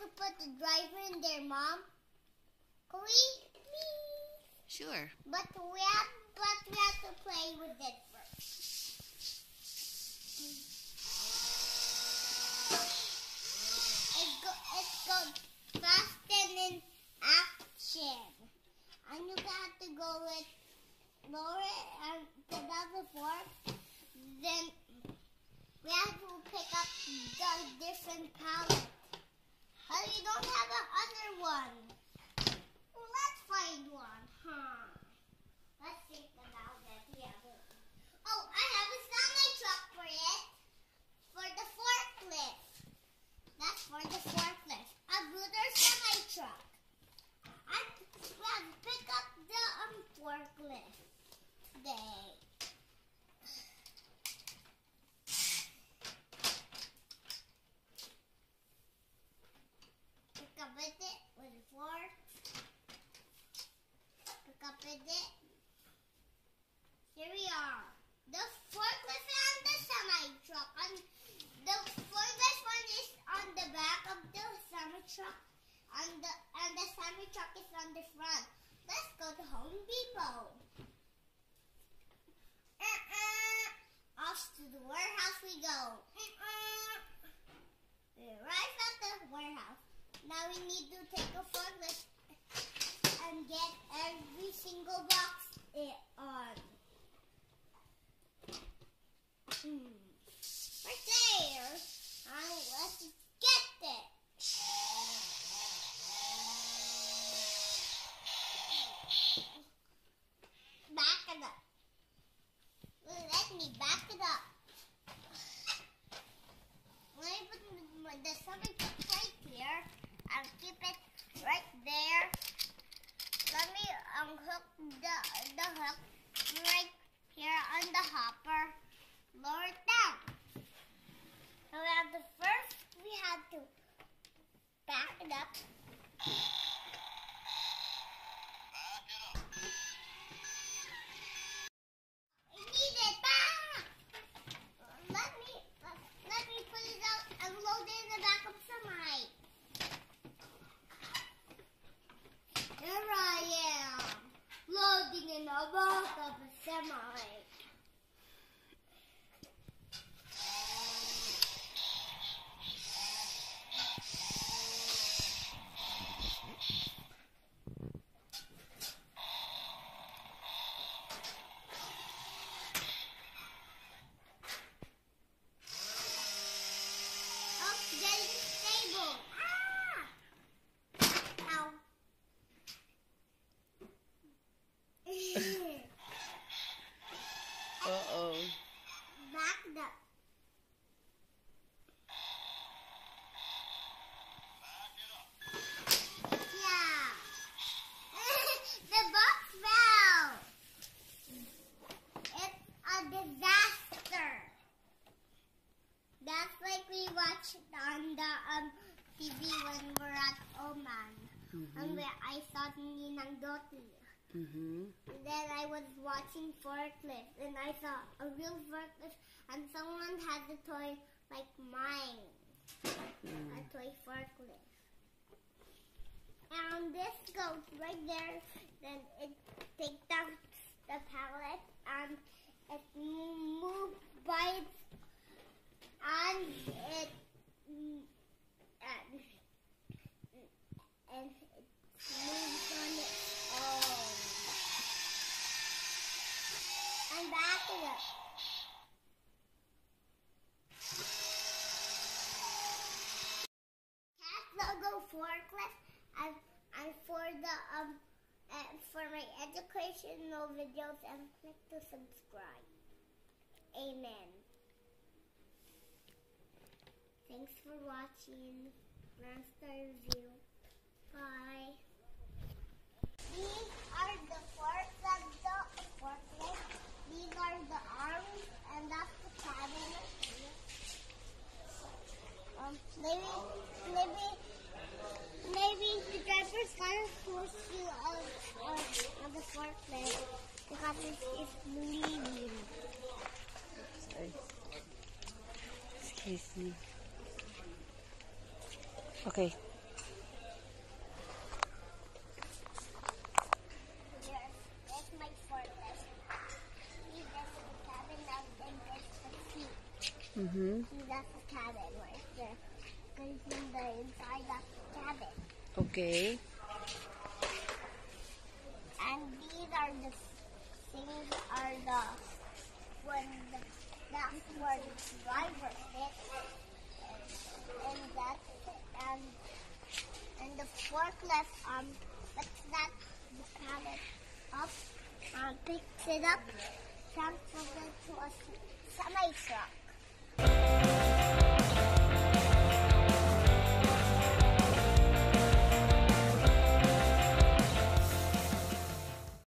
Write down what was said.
to put the driver in there, Mom? Can we? Please? Sure. But we have, but we have to play with it first. It's go, it's go fast and in action. I'm gonna have to go with lower it and put down the fork. Then we have to pick up the different pallets. But we don't have another one. Well, let's find one, huh? Let's think about that. Yeah. Oh, I have a semi truck for it. For the forklift. That's for the forklift. A Builder semi truck. I we have to pick up the um forklift today. Pick up with it with a fork. Pick up with it. Here we are. The forklift and the semi truck. And the forklift one is on the back of the semi truck. And the and the semi truck is on the front. Let's go to Home Depot. Uh-uh. Off to the warehouse we go. Uh-uh. We arrive at the warehouse. Now we need to take a forklift and get every single box it on. Hmm. Right there. Now let's get it. Back it up. Let me back it up. Let me put the- the stomach right here. I'll keep it right there. Let me unhook the the hook right here on the hopper. Lower it down. Now we have the first we have to back it up. I need it back. Let me let me put it out and load it in the back of semi. Here I am, loading in the back of a semi. Oh, getting stable. Ah! Ow. Uh oh. Backed up. Yeah. the box fell. It's a disaster. That's like we watched on the um, When we're at Oman. And where I saw Ninang Doti. Mm-hmm. And then I was watching forklift and I saw a real forklift and someone had the toy like mine. A toy forklift. And this goes right there. Then it takes out the pallet and it moves by its and it mm, and, and it moves on its own. And back it up. Cat logo forklift and and for the um and for my educational videos and click to subscribe. Amen. Thanks for watching. Master Review. Bye. These are the of the forklift. These are the arms, and that's the cabin. Um, maybe, maybe, maybe the driver's gonna push you out uh, on the forklift because it is bleeding. Sorry. Excuse me. Okay. Mm-hmm. See, that's the cabin right there. Can you see the inside of the cabin? Okay. And these are the things are the when the, that's where the driver sits, and, and that's and and the forklift um picks that the pallet up and picks it up, transfers it to a semi truck.